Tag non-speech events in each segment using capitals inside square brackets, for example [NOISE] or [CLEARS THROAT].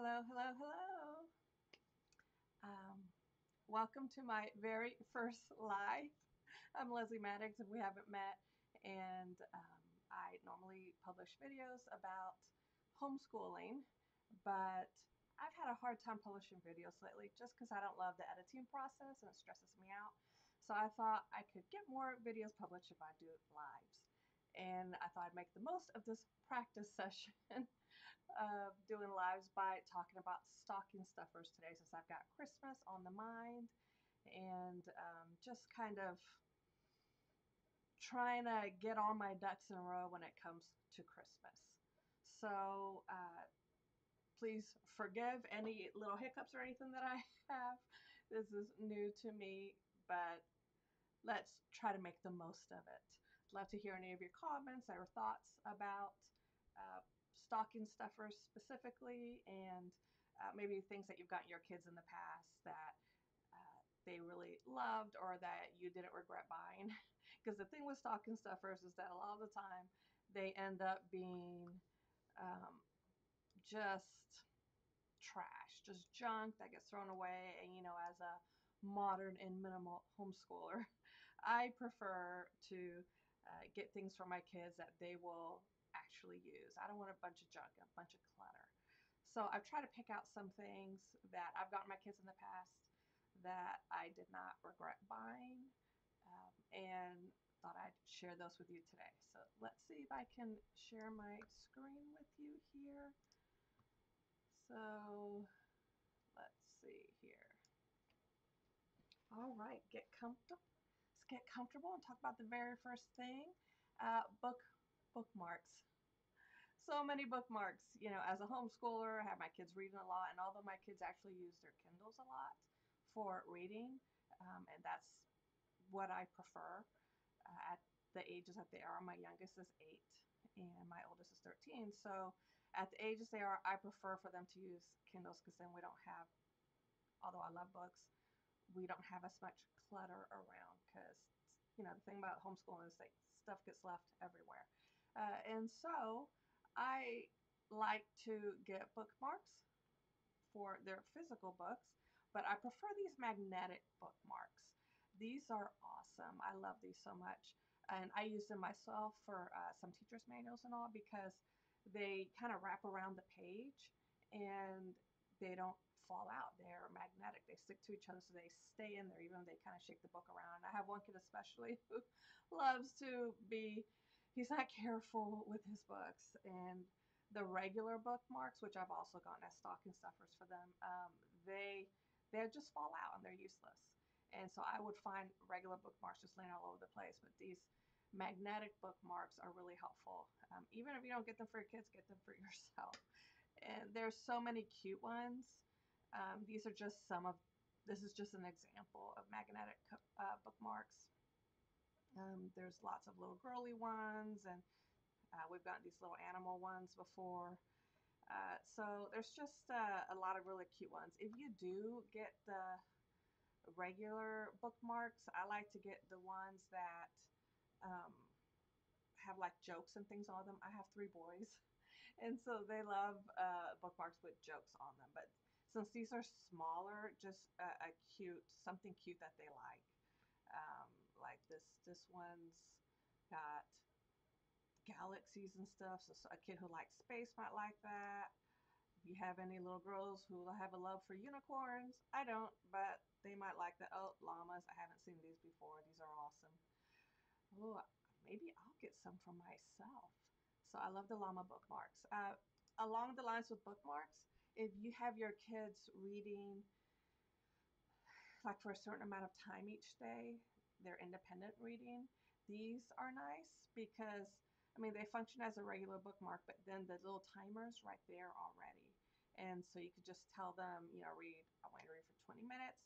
Hello, hello, hello. Um, welcome to my very first live. I'm Leslie Maddox if we haven't met, and um, I normally publish videos about homeschooling, but I've had a hard time publishing videos lately just because I don't love the editing process and it stresses me out. So I thought I could get more videos published if I do lives. And I thought I'd make the most of this practice [LAUGHS] session of doing lives by talking about stocking stuffers today since I've got Christmas on the mind and um, just kind of trying to get all my ducks in a row when it comes to Christmas. So uh, please forgive any little hiccups or anything that I [LAUGHS] have. This is new to me, but let's try to make the most of it. Love to hear any of your comments or thoughts about uh, stocking stuffers specifically and uh, maybe things that you've gotten your kids in the past that uh, they really loved or that you didn't regret buying. [LAUGHS] Because the thing with stocking stuffers is that a lot of the time they end up being um, just trash, just junk that gets thrown away. And you know, as a modern and minimal homeschooler, [LAUGHS] I prefer to uh, get things for my kids that they will actually use. I don't want a bunch of junk, a bunch of clutter. So I've tried to pick out some things that I've gotten my kids in the past that I did not regret buying um, and thought I'd share those with you today. So let's see if I can share my screen with you here. So let's see here. All right, get comfortable. Let's get comfortable and talk about the very first thing, uh, book bookmarks. So many bookmarks. You know, as a homeschooler, I have my kids reading a lot, and although my kids actually use their Kindles a lot for reading, um, and that's what I prefer uh, at the ages that they are. My youngest is eight, and my oldest is 13. So at the ages they are, I prefer for them to use Kindles because then we don't have, although I love books, we don't have as much clutter around because, you know, the thing about homeschooling is that stuff gets left everywhere. Uh, and so I like to get bookmarks for their physical books, but I prefer these magnetic bookmarks. These are awesome. I love these so much. And I use them myself for uh, some teacher's manuals and all because they kind of wrap around the page and they don't fall out. They're magnetic. They stick to each other so they stay in there even if they kind of shake the book around. I have one kid especially [LAUGHS] who loves to be he's not careful with his books and the regular bookmarks which i've also gotten as stocking stuffers for them um, they they just fall out and they're useless. And so i would find regular bookmarks just laying all over the place but these magnetic bookmarks are really helpful. Um, even if you don't get them for your kids get them for [LAUGHS] yourself. And there's so many cute ones. Um, these are just some of this is just an example of magnetic uh, bookmarks um, there's lots of little girly ones, and uh, we've got these little animal ones before. Uh, so there's just uh, a lot of really cute ones. If you do get the regular bookmarks, I like to get the ones that um, have like jokes and things on them. I have three boys, [LAUGHS] and so they love uh, bookmarks with jokes on them. But since these are smaller, just a, a cute, something cute that they like. Like this, this one's got galaxies and stuff. So a kid who likes space might like that. If you have any little girls who have a love for unicorns, I don't, but they might like the oh llamas. I haven't seen these before. These are awesome. Oh, maybe I'll get some for myself. So I love the llama bookmarks. Uh, along the lines with bookmarks, if you have your kids reading like for a certain amount of time each day, their independent reading. These are nice because, I mean, they function as a regular bookmark, but then the little timer's right there already. And so you could just tell them, you know, read, I want you to read for 20 minutes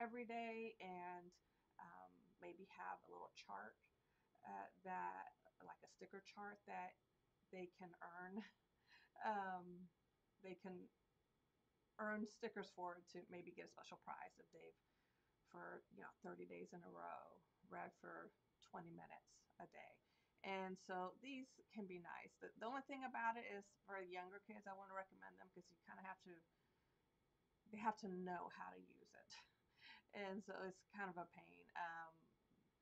every day and um, maybe have a little chart uh, that, like a sticker chart that they can earn. [LAUGHS] Um, they can earn stickers for to maybe get a special prize if they've for you know 30 days in a row read for 20 minutes a day And so these can be nice. The, the only thing about it is for younger kids, I want to recommend them because you kind of have to, they have to know how to use it. [LAUGHS] And so it's kind of a pain. Um,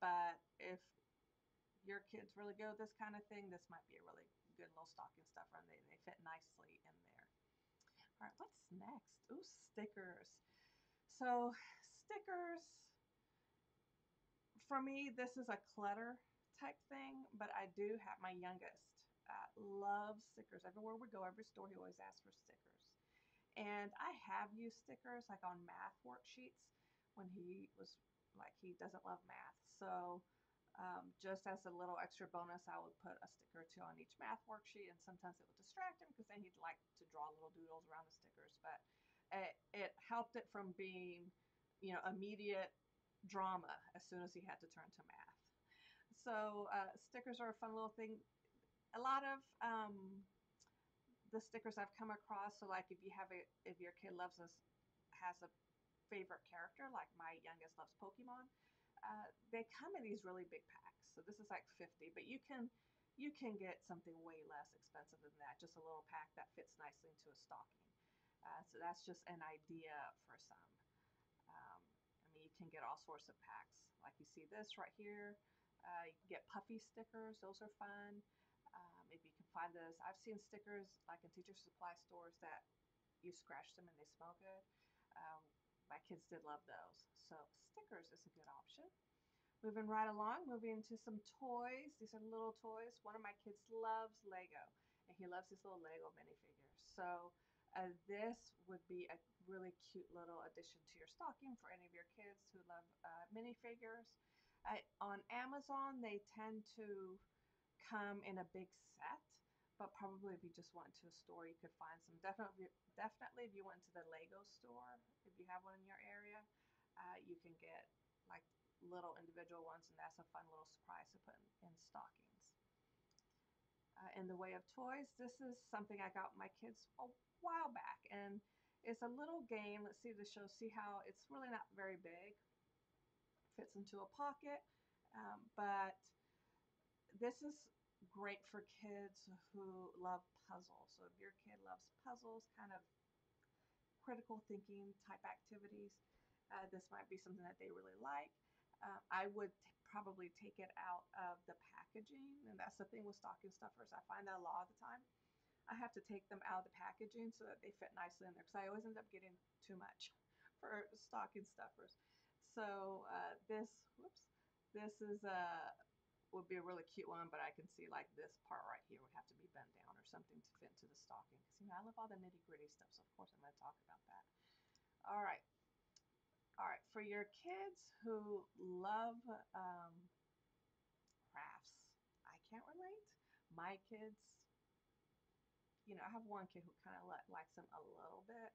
but if your kids really go this kind of thing, this might be a really good little stocking stuffer and they, they fit nicely in there. All right, what's next? Ooh, stickers. So stickers, for me, this is a clutter type thing, but I do have my youngest uh, loves stickers. Everywhere we go, every store, he always asks for stickers. And I have used stickers like on math worksheets when he was like, he doesn't love math. So um, just as a little extra bonus, I would put a sticker or two on each math worksheet, and sometimes it would distract him because then he'd like to draw little doodles around the stickers. But it, it helped it from being, you know, immediate drama as soon as he had to turn to math. So uh, stickers are a fun little thing. A lot of um, the stickers I've come across, so like if you have a, if your kid loves us, has a favorite character, like my youngest loves Pokemon, uh, they come in these really big packs. So this is like 50, but you can you can get something way less expensive than that. Just a little pack that fits nicely into a stocking. Uh, so that's just an idea for some. Um, I mean, you can get all sorts of packs. Like you see this right here. Uh, you can get puffy stickers. Those are fun. Um, if you can find those, I've seen stickers like in teacher supply stores that you scratch them and they smell good. Um, my kids did love those. So stickers is a good option. Moving right along, moving to some toys. These are little toys. One of my kids loves Lego, and he loves these little Lego minifigures. So uh, this would be a really cute little addition to your stocking for any of your kids who love uh, minifigures. On Amazon, they tend to come in a big set, but probably if you just went to a store, you could find some. Definitely, definitely if you went to the Lego store, if you have one in your area, uh, you can get like little individual ones, and that's a fun little surprise to put in, in stockings. Uh, in the way of toys, this is something I got my kids a while back, and it's a little game. Let's see the show, see how it's really not very big. Fits into a pocket, um, but this is great for kids who love puzzles. So if your kid loves puzzles, kind of critical thinking type activities, uh, this might be something that they really like. Uh, I would probably take it out of the packaging, and that's the thing with stocking stuffers. I find that a lot of the time. I have to take them out of the packaging so that they fit nicely in there because I always end up getting too much [LAUGHS] for stocking stuffers. So uh, this, whoops, this is a uh, would be a really cute one, but I can see like this part right here would have to be bent down or something to fit into the stocking. Because you know I love all the nitty gritty stuff, so of course I'm going to talk about that. All right, all right. For your kids who love um, crafts, I can't relate. My kids, you know, I have one kid who kind of likes them a little bit,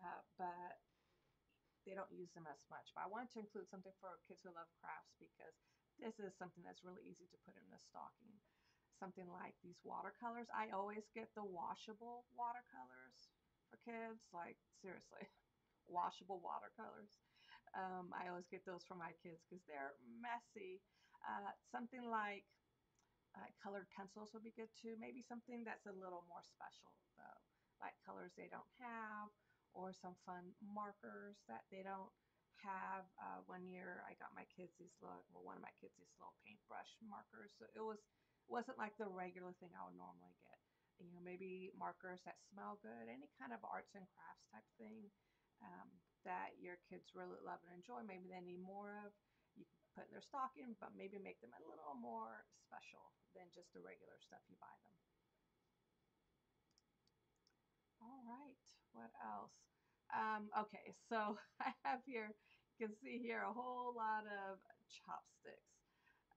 uh, but they don't use them as much. But I wanted to include something for kids who love crafts because this is something that's really easy to put in a stocking. Something like these watercolors. I always get the washable watercolors for kids. Like, seriously, [LAUGHS] washable watercolors. Um, I always get those for my kids because they're messy. Uh, something like uh, colored pencils would be good too. Maybe something that's a little more special though, like colors they don't have or some fun markers that they don't have uh, one year I got my kids these little well one of my kids these little paintbrush markers so it was wasn't like the regular thing I would normally get you know maybe markers that smell good any kind of arts and crafts type thing um, that your kids really love and enjoy maybe they need more of you can put in their stocking but maybe make them a little more special than just the regular stuff you buy them all right what else um, okay, so [LAUGHS] I have here, you can see here a whole lot of chopsticks.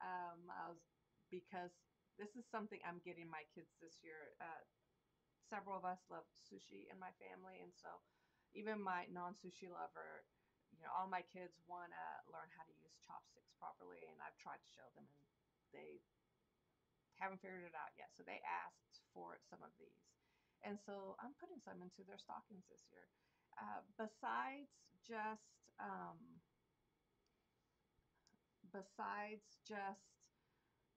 Um, I was, because this is something I'm getting my kids this year. Uh, several of us love sushi in my family, and so even my non-sushi lover, you know, all my kids want to learn how to use chopsticks properly, and I've tried to show them, and they haven't figured it out yet. So they asked for some of these. And so I'm putting some into their stockings this year. Uh, besides just um, besides just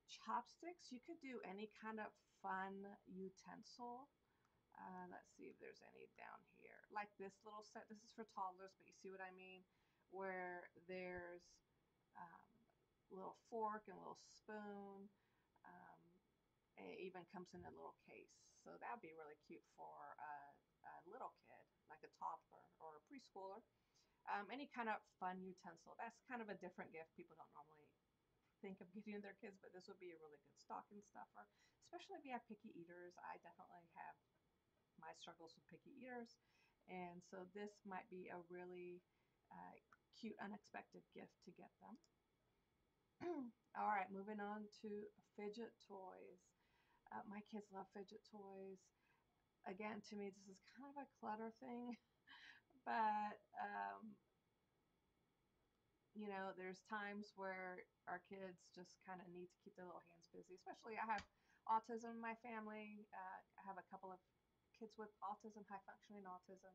chopsticks, you could do any kind of fun utensil. Uh, let's see if there's any down here. Like this little set, this is for toddlers, but you see what I mean? Where there's um, a little fork and a little spoon. Um, it even comes in a little case. So that would be really cute for a, a, little kid, like a toddler or a preschooler. Um, any kind of fun utensil. That's kind of a different gift. People don't normally think of giving their kids, but this would be a really good stocking stuffer, especially if you have picky eaters. I definitely have my struggles with picky eaters, and so this might be a really uh, cute, unexpected gift to get them. [CLEARS THROAT] All right, moving on to fidget toys. Uh, my kids love fidget toys. Again, to me, this is kind of a clutter thing, [LAUGHS] but um, you know, there's times where our kids just kind of need to keep their little hands busy. Especially, I have autism in my family. Uh, I have a couple of kids with autism, high functioning autism,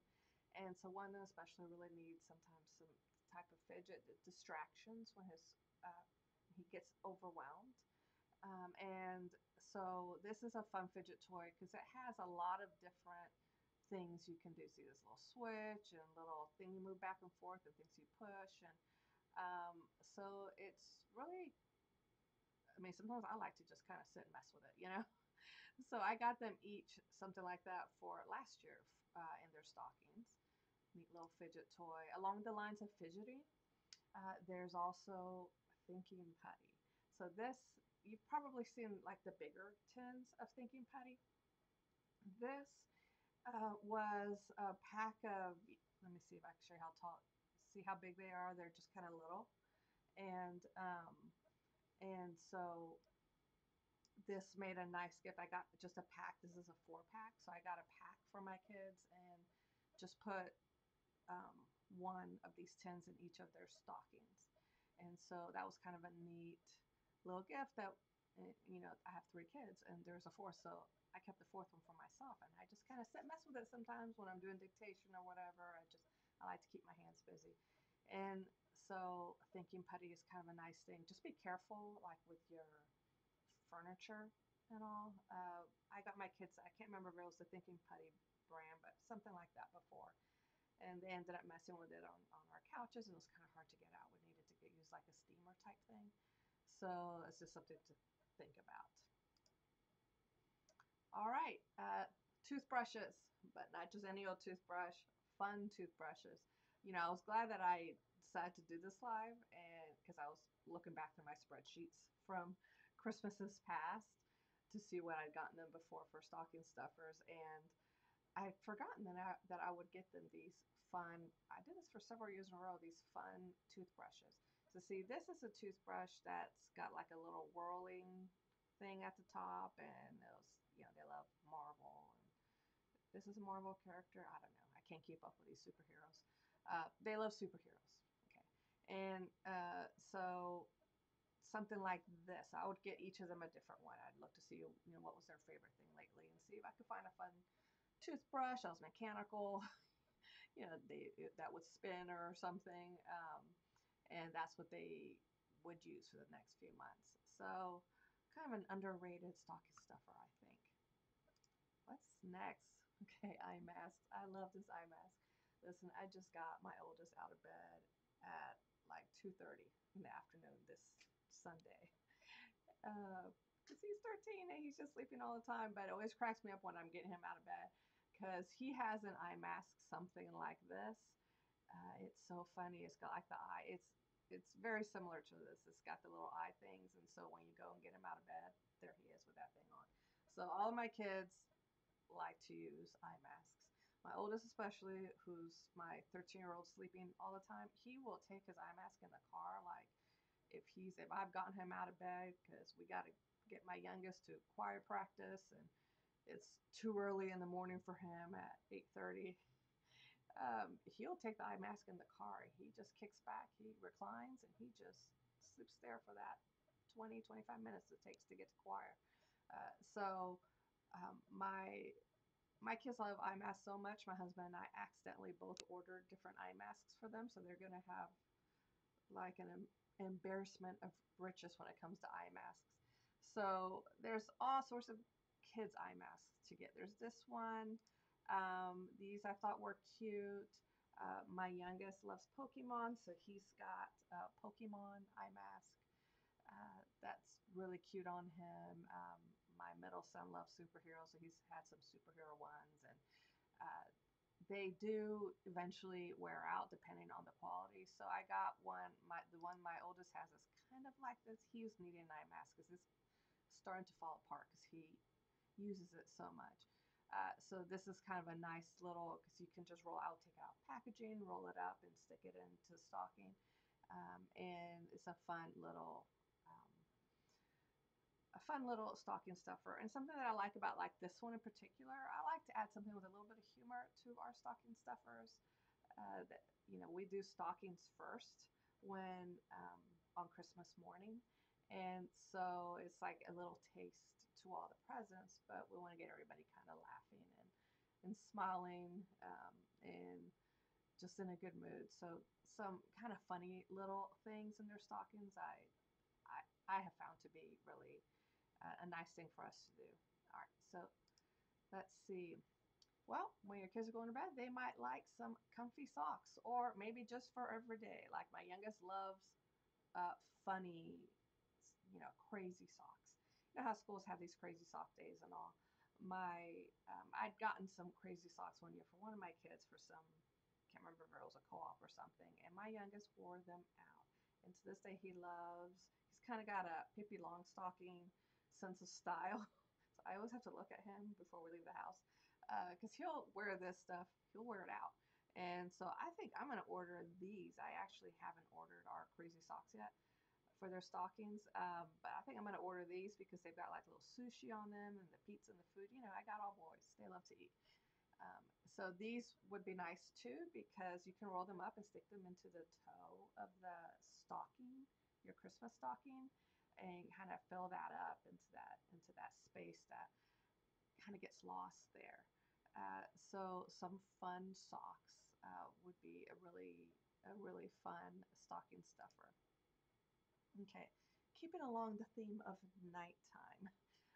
and so one especially really needs sometimes some type of fidget distractions when his uh, he gets overwhelmed. Um, and so this is a fun fidget toy because it has a lot of different things you can do. See this little switch and little thing you move back and forth and things you push. And um, so it's really, I mean, sometimes I like to just kind of sit and mess with it, you know? [LAUGHS] So I got them each something like that for last year uh, in their stockings. Neat little fidget toy. Along the lines of fidgeting, uh, there's also thinking putty. So this, you've probably seen like the bigger tins of thinking putty. This uh, was a pack of, let me see if I can show you how tall, see how big they are. They're just kind of little. And, um, and so this made a nice gift. I got just a pack. This is a four pack. So I got a pack for my kids and just put um, one of these tins in each of their stockings. And so that was kind of a neat little gift that, eh, you know, I have three kids and there's a fourth. So I kept the fourth one for myself and I just kind of sit mess with it sometimes when I'm doing dictation or whatever. I just, I like to keep my hands busy. And so thinking putty is kind of a nice thing. Just be careful, like with your furniture and all. Uh, I got my kids, I can't remember if it was the Thinking Putty brand, but something like that before. And they ended up messing with it on, on our couches, and it was kind of hard to get out. We needed to get use like a steamer type thing. So it's just something to think about. All right, uh, toothbrushes, but not just any old toothbrush, fun toothbrushes. You know, I was glad that I decided to do this live and because I was looking back through my spreadsheets from Christmases past to see what I'd gotten them before for stocking stuffers, and I'd forgotten that I, that I would get them these fun. I did this for several years in a row. These fun toothbrushes. So see, this is a toothbrush that's got like a little whirling thing at the top, and those, you know, they love Marvel. And this is a Marvel character. I don't know. I can't keep up with these superheroes. Uh, they love superheroes. Okay, and uh, so something like this. I would get each of them a different one. I'd look to see, you know, what was their favorite thing lately and see if I could find a fun toothbrush that was mechanical, [LAUGHS] you know, they, that would spin or something. Um, and that's what they would use for the next few months. So kind of an underrated stocking stuffer, I think. What's next? [LAUGHS] Okay, eye masks. I love this eye mask. Listen, I just got my oldest out of bed at like 2.30 in the afternoon this Sunday. Uh, Cause he's 13 and he's just sleeping all the time, but it always cracks me up when I'm getting him out of bed because he has an eye mask, something like this. Uh, it's so funny. It's got like the eye. It's it's very similar to this. It's got the little eye things, and so when you go and get him out of bed, there he is with that thing on. So all of my kids like to use eye masks. My oldest, especially, who's my 13 year old sleeping all the time, he will take his eye mask in the car like if he's if I've gotten him out of bed because we got to get my youngest to choir practice and it's too early in the morning for him at 8:30. Um, he'll take the eye mask in the car. He just kicks back, he reclines, and he just sleeps there for that 20, 25 minutes it takes to get to choir. Uh, so um, my my kids love eye masks so much. My husband and I accidentally both ordered different eye masks for them, so they're gonna have like an embarrassment of riches when it comes to eye masks. So there's all sorts of kids eye masks to get. There's this one. Um, these I thought were cute. Uh, my youngest loves Pokemon, so he's got a Pokemon eye mask. Uh, that's really cute on him. Um, my middle son loves superheroes, so he's had some superhero ones, and uh, they do eventually wear out depending on the quality. So I got one. My the one my oldest has is kind of like this. He was needing an eye mask because it's starting to fall apart because he uses it so much. Uh, so this is kind of a nice little because you can just roll out, take out packaging, roll it up, and stick it into stocking. Um, and it's a fun little a fun little stocking stuffer. And something that I like about like this one in particular I like to add something with a little bit of humor to our stocking stuffers. Uh, that you know we do stockings first when um, on Christmas morning. And so it's like a little taste to all the presents but we want to get everybody kind of laughing and and smiling um, and just in a good mood. So some kind of funny little things in their stockings I I, I have found to be really a nice thing for us to do. All right, so let's see. Well, when your kids are going to bed, they might like some comfy socks, or maybe just for every day. Like my youngest loves uh, funny, you know, crazy socks. You know how schools have these crazy sock days and all. My, um, I'd gotten some crazy socks one year for one of my kids for some, can't remember if it was a co-op or something, and my youngest wore them out. And to this day, he loves. He's kind of got a Pippi Longstocking sense of style. [LAUGHS] So I always have to look at him before we leave the house because uh, he'll wear this stuff, he'll wear it out. And so I think I'm going to order these. I actually haven't ordered our crazy socks yet for their stockings, um, but I think I'm going to order these because they've got like little sushi on them and the pizza and the food. You know, I got all boys, they love to eat. Um, so these would be nice too because you can roll them up and stick them into the toe of the stocking, your Christmas stocking and kind of fill that up into that into that space that kind of gets lost there. Uh, so some fun socks uh, would be a really a really fun stocking stuffer. Okay, keeping along the theme of nighttime.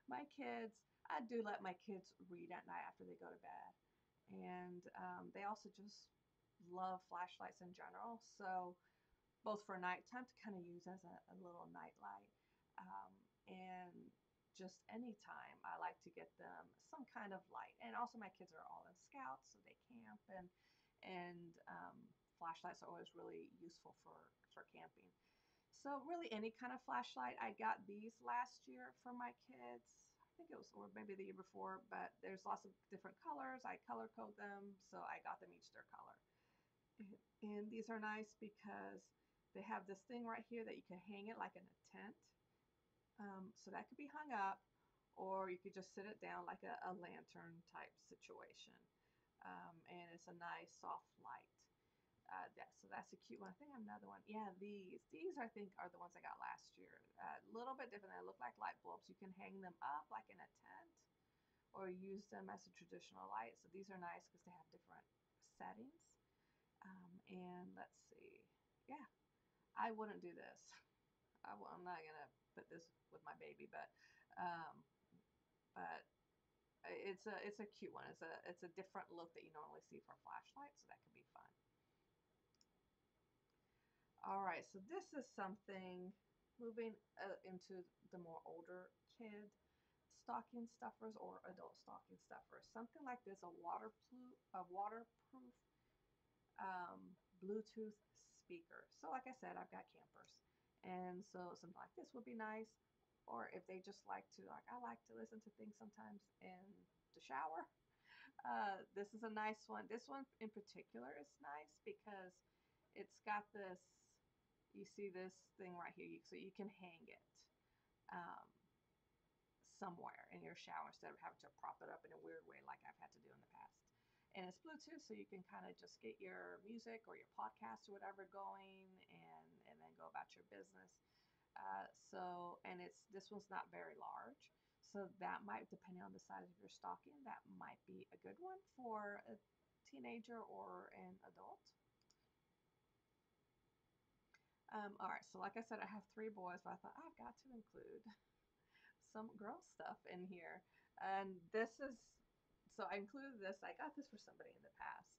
My kids, I do let my kids read at night after they go to bed, and um, they also just love flashlights in general. So both for nighttime to kind of use as a, a little night light um, and just anytime I like to get them some kind of light. And also my kids are all in scouts, so they camp and and um, flashlights are always really useful for for camping. So really any kind of flashlight. I got these last year for my kids. I think it was or maybe the year before, but there's lots of different colors. I color code them, so I got them each their color. And these are nice because they have this thing right here that you can hang it like in a tent um, so that could be hung up, or you could just sit it down like a, a lantern type situation. Um, and it's a nice soft light. Uh, that, so that's a cute one. I think I have another one. Yeah, these. These I think are the ones I got last year. A uh, little bit different. They look like light bulbs. You can hang them up like in a tent, or use them as a traditional light. So these are nice because they have different settings. Um, and let's see. Yeah, I wouldn't do this. [LAUGHS] I, am not gonna put this with my baby, but um, but it's a it's a cute one. It's a it's a different look that you normally see for flashlights, so that could be fun. All right, so this is something moving uh, into the more older kid stocking stuffers or adult stocking stuffers. Something like this, a waterproof a waterproof um, Bluetooth speaker. So like I said, I've got campers. And so something like this would be nice. Or if they just like to, like I like to listen to things sometimes in the shower. Uh, this is a nice one. This one in particular is nice because it's got this, you see this thing right here, so you can hang it um, somewhere in your shower instead of having to prop it up in a weird way like I've had to do in the past and it's Bluetooth, so you can kind of just get your music or your podcast or whatever going, go about your business. Uh, so, and it's this one's not very large, so that might, depending on the size of your stocking, that might be a good one for a teenager or an adult. Um, all right, so like I said, I have three boys, but I thought I've got to include [LAUGHS] some girl stuff in here. And this is, so I included this, I got this for somebody in the past.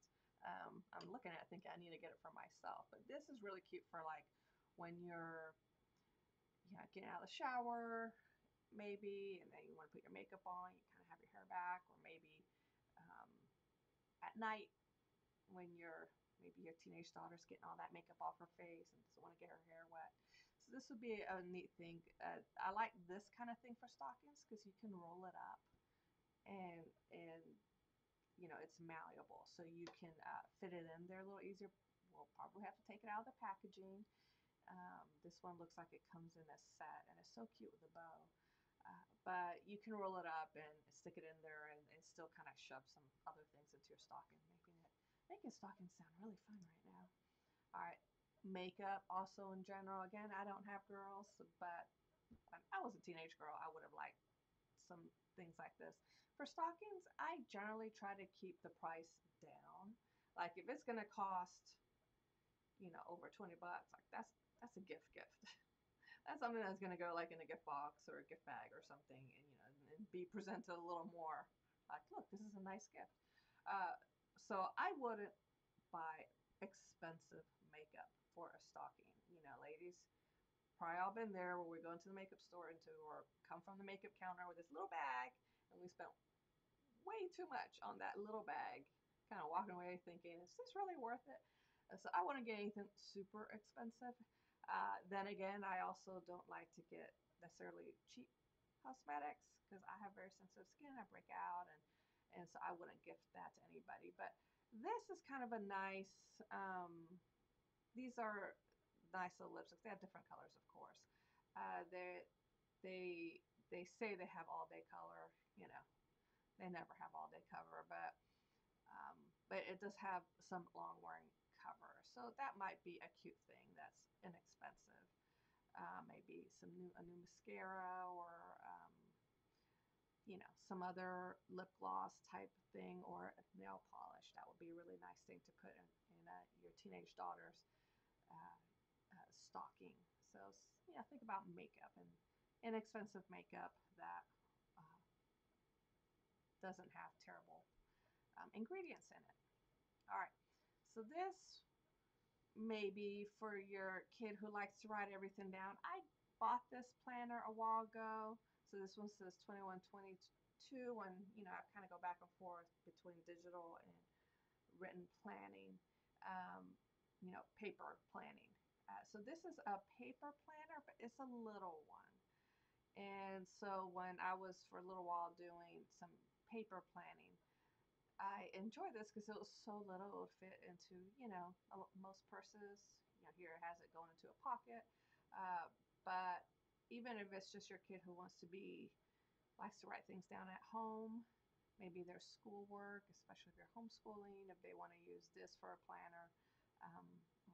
Um, I'm looking at it thinking I need to get it for myself, but this is really cute for like when you're, you know, getting out of the shower, maybe, and then you want to put your makeup on, you kind of have your hair back, or maybe um, at night when you're maybe your teenage daughter's getting all that makeup off her face and doesn't want to get her hair wet. So this would be a neat thing. Uh, I like this kind of thing for stockings because you can roll it up and and you know it's malleable so you can uh, fit it in there a little easier. We'll probably have to take it out of the packaging. Um, this one looks like it comes in a set and it's so cute with a bow. Uh, but you can roll it up and stick it in there and, and still kind of shove some other things into your stocking, making it making stockings sound really fun right now. All right, makeup also in general. Again, I don't have girls, but when I was a teenage girl, I would have liked some things like this. For stockings, I generally try to keep the price down. Like if it's gonna cost, you know, over 20 bucks, like that's that's a gift gift. [LAUGHS] that's something that's gonna go like in a gift box or a gift bag or something, and you know, and be presented a little more like, look, this is a nice gift. Uh, so I wouldn't buy expensive makeup for a stocking. You know, ladies, probably all been there where we go into the makeup store into or come from the makeup counter with this little bag and we spent way too much on that little bag, kind of walking away thinking, is this really worth it? So I wouldn't get anything super expensive. Uh, then again, I also don't like to get necessarily cheap cosmetics because I have very sensitive skin. I break out and and so I wouldn't gift that to anybody. But this is kind of a nice. Um, these are nice little lipsticks. They have different colors, of course. Uh, they they they say they have all day color. You know, they never have all day cover, but um, but it does have some long wearing cover. So that might be a cute thing. That's inexpensive. Uh, maybe some new a new mascara or um, you know, some other lip gloss type thing or nail polish. That would be a really nice thing to put in, in uh, your teenage daughter's uh, uh, stocking. So, yeah, think about makeup and inexpensive makeup that uh, doesn't have terrible um, ingredients in it. All right, so this maybe for your kid who likes to write everything down. I bought this planner a while ago. So this one says 2122 and you know I kind of go back and forth between digital and written planning, um, you know, paper planning. Uh, so this is a paper planner, but it's a little one. And so when I was for a little while doing some paper planning, I enjoyed this because it was so little. It would fit into, you know, most purses. You know, here it has it going into a pocket. Uh, but even if it's just your kid who wants to be, likes to write things down at home, maybe their schoolwork, especially if you're homeschooling, if they want to use this for a planner um,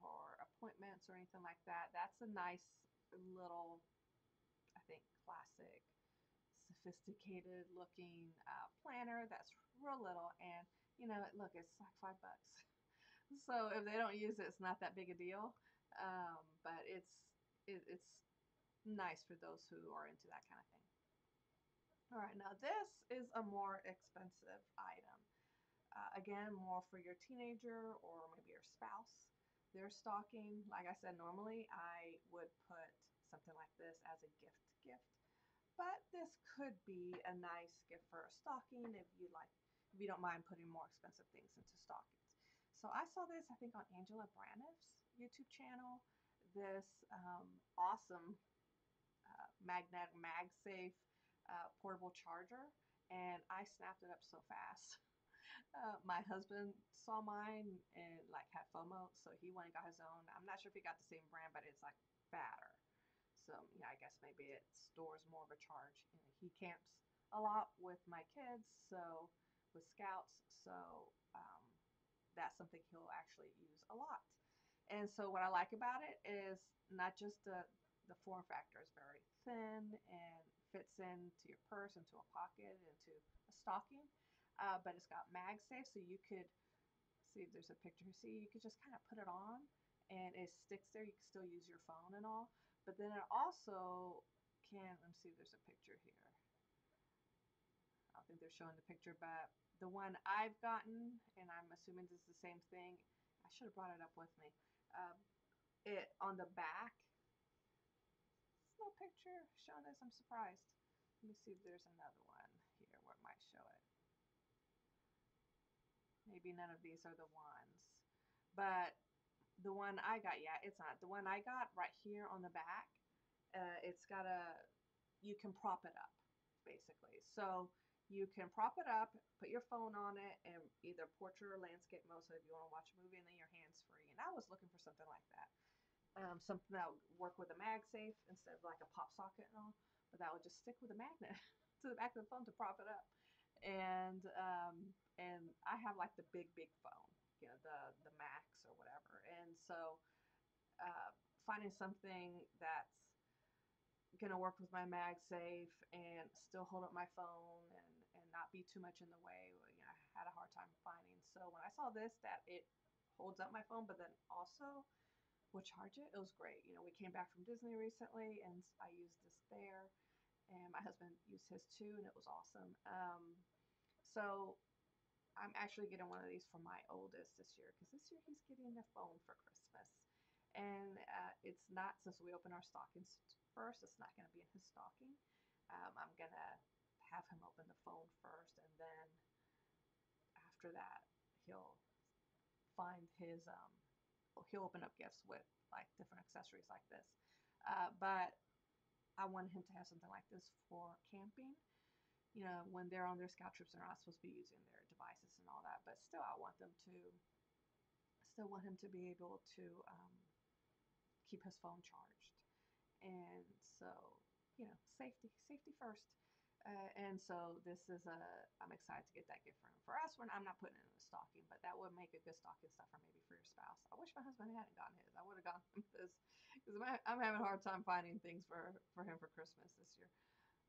or appointments or anything like that, that's a nice little, I think, classic, sophisticated looking uh, planner that's real little. And, you know, look, it's like five bucks. [LAUGHS] so if they don't use it, it's not that big a deal. Um, but it's, it, it's nice for those who are into that kind of thing. All right, now this is a more expensive item. Uh, again, more for your teenager or maybe your spouse. Their stocking, like I said, normally I would put something like this as a gift gift, but this could be a nice gift for a stocking if you like, if you don't mind putting more expensive things into stockings. So I saw this, I think, on Angela Braniff's YouTube channel. This um, awesome uh, magnetic MagSafe uh, portable charger, and I snapped it up so fast. [LAUGHS] Uh, my husband saw mine and like had FOMO, so he went and got his own. I'm not sure if he got the same brand, but it's like fatter. So yeah, I guess maybe it stores more of a charge. You know, he camps a lot with my kids, so with scouts, so um, that's something he'll actually use a lot. And so what I like about it is not just the the form factor is very thin and fits into your purse, into a pocket, into a stocking. Uh, but it's got MagSafe, so you could see if there's a picture. See, you could just kind of put it on, and it sticks there. You can still use your phone and all. But then it also can. Let me see there's a picture here. I don't think they're showing the picture, but the one I've gotten, and I'm assuming this is the same thing. I should have brought it up with me. Um, it on the back. There's no picture showing this. I'm surprised. Let me see if there's another one here where it might show it. Maybe none of these are the ones. But the one I got, yeah, it's not. The one I got right here on the back, uh, it's got a, you can prop it up, basically. So you can prop it up, put your phone on it, and either portrait or landscape mode. So if you want to watch a movie and then your hands free. And I was looking for something like that. Um, something that would work with a MagSafe instead of like a pop socket and all, but that would just stick with a magnet [LAUGHS] to the back of the phone to prop it up. And um, and I have like the big big phone, you know, the the Max or whatever. And so uh, finding something that's gonna work with my MagSafe and still hold up my phone and and not be too much in the way. You know, I had a hard time finding. So when I saw this, that it holds up my phone, but then also will charge it. It was great. You know, we came back from Disney recently, and I used this there, and my husband used his too, and it was awesome. Um, so I'm actually getting one of these for my oldest this year because this year he's getting a phone for Christmas. And uh, it's not, since we open our stockings first, it's not going to be in his stocking. Um, I'm going to have him open the phone first, and then after that, he'll find his, um, he'll open up gifts with like different accessories like this. Uh, but I wanted him to have something like this for camping you know, when they're on their scout trips, they're not supposed to be using their devices and all that. But still, I want them to, still want him to be able to um, keep his phone charged. And so, you know, safety, safety first. Uh, and so this is a, I'm excited to get that gift for him. For us, when I'm not putting it in the stocking, but that would make a good stocking stuffer maybe for your spouse. I wish my husband hadn't gotten his. I would have gotten [LAUGHS] him this because I'm having a hard time finding things for, for him for Christmas this year.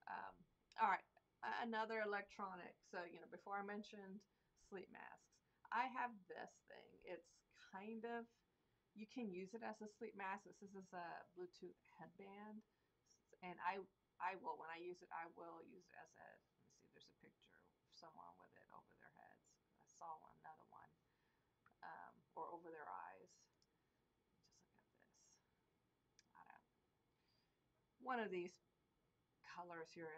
Um, all right, another electronic. So, you know, before I mentioned sleep masks, I have this thing. It's kind of, you can use it as a sleep mask. This is a Bluetooth headband. And I, I will, when I use it, I will use it as a, let me see, there's a picture of someone with it over their heads. I saw one, another one, um, or over their eyes. Just look at this. I don't One of these colors here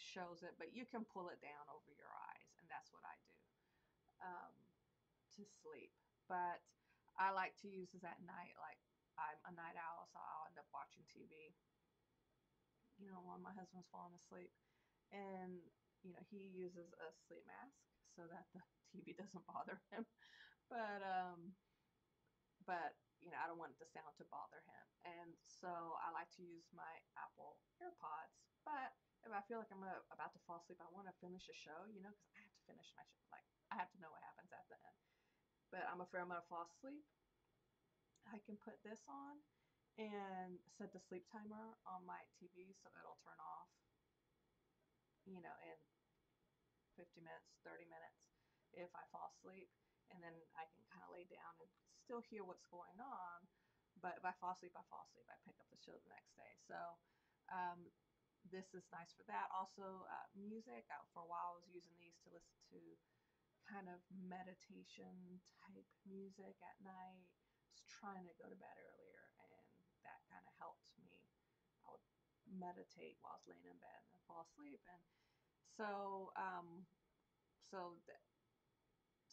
shows it, but you can pull it down over your eyes, and that's what I do um, to sleep. But I like to use this at night. Like I'm a night owl, so I'll end up watching TV. You know, while my husband's falling asleep, and you know he uses a sleep mask so that the [LAUGHS] TV doesn't bother him. But um, but you know I don't want the sound to bother him, and so I like to use my Apple AirPods. But if I feel like I'm uh, about to fall asleep, I want to finish a show, you know, because I have to finish my show. Like, I have to know what happens at the end. But I'm afraid I'm going to fall asleep. I can put this on and set the sleep timer on my TV so it'll turn off, you know, in 50 minutes, 30 minutes if I fall asleep. And then I can kind of lay down and still hear what's going on. But if I fall asleep, I fall asleep. I pick up the show the next day. So um, this is nice for that. Also, uh, music. Uh, for a while, I was using these to listen to kind of meditation type music at night. Was trying to go to bed earlier, and that kind of helped me. I would meditate while I was laying in bed and fall asleep, and so um, so th-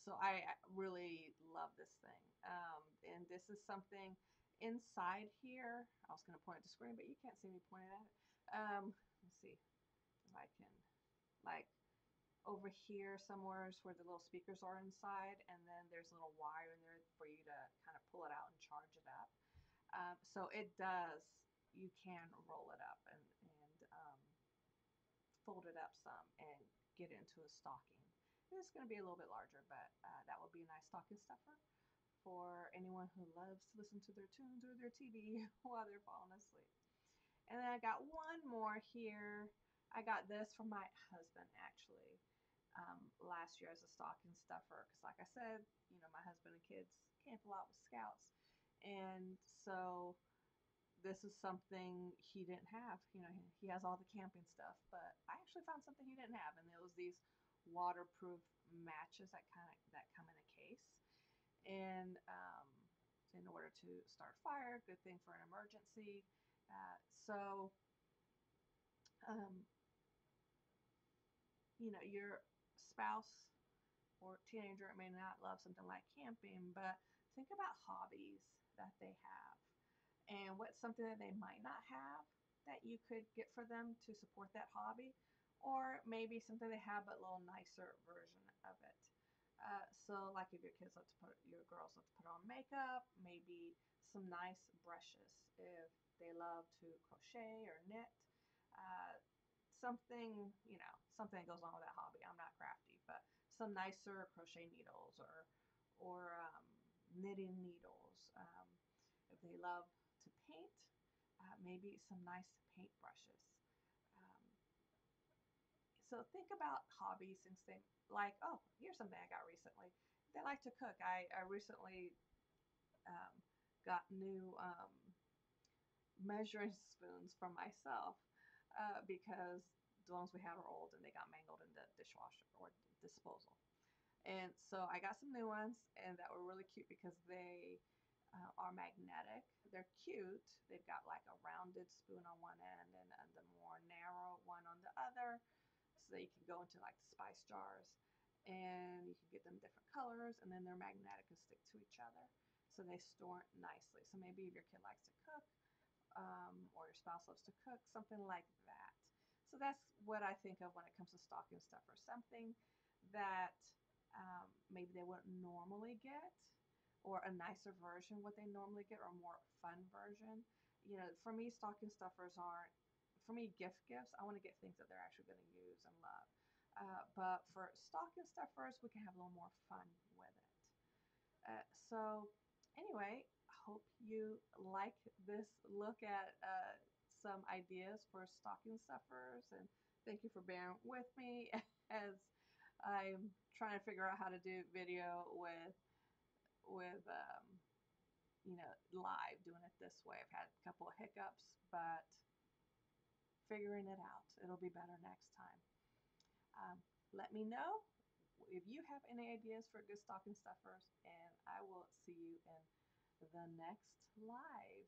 so I really love this thing. Um, and this is something inside here. I was going to point at the screen, but you can't see me pointing at it. Um, let's see if I can, like over here somewhere is where the little speakers are inside, and then there's a little wire in there for you to kind of pull it out and charge it up. Um, so it does, you can roll it up and, and um, fold it up some and get into a stocking. It's going to be a little bit larger, but uh, that will be a nice stocking stuffer for anyone who loves to listen to their tunes or their TV [LAUGHS] while they're falling asleep. And then I got one more here. I got this from my husband actually um, last year as a stocking stuffer because, like I said, you know, my husband and kids camp a lot with scouts, and so this is something he didn't have. You know, he, he has all the camping stuff, but I actually found something he didn't have, and it was these waterproof matches that kind of that come in a case, and um, in order to start fire, good thing for an emergency. Uh, so, um, you know, your spouse or teenager may not love something like camping, but think about hobbies that they have and what's something that they might not have that you could get for them to support that hobby or maybe something they have but a little nicer version of it. Uh, so like if your kids love to put your girls love to put on makeup, maybe some nice brushes if they love to crochet or knit. Uh, something, you know, something that goes along with that hobby. I'm not crafty, but some nicer crochet needles or or um, knitting needles. Um, if they love to paint, uh, maybe some nice paint brushes. So think about hobbies and things like, oh, here's something I got recently. They like to cook. I, I recently um, got new um, measuring [LAUGHS] spoons for myself uh, because the ones we had were old and they got mangled in the dishwasher or disposal. And so I got some new ones and that were really cute because they uh, are magnetic. They're cute. They've got like a rounded spoon on one end and, and the more narrow one on the other. So you can go into like the spice jars and you can get them different colors and then they're magnetic and stick to each other. So they store nicely. So maybe if your kid likes to cook um, or your spouse loves to cook, something like that. So that's what I think of when it comes to stocking stuffers. Something that um, maybe they wouldn't normally get or a nicer version what they normally get or a more fun version. You know, for me, stocking stuffers aren't, for me, gift gifts. I want to get things that they're actually going to use and love. Uh, but for stocking stuffers, we can have a little more fun with it. Uh, so anyway, hope you like this look at uh, some ideas for stocking stuffers and thank you for bearing with me [LAUGHS] as I'm trying to figure out how to do video with with um, you know live doing it this way. I've had a couple of hiccups, but figuring it out. It'll be better next time. Um, let me know if you have any ideas for good stocking stuffers, and I will see you in the next live.